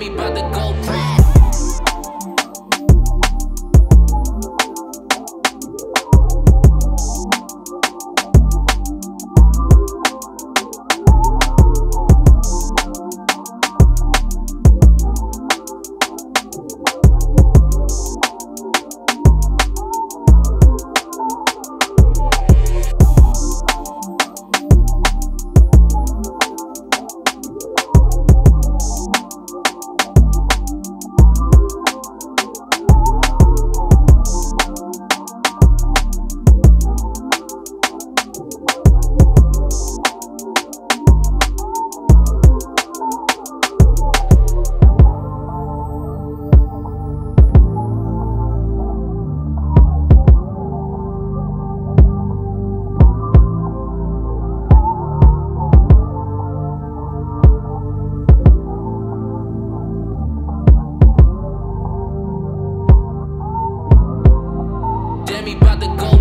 me by the GoPro. the gold.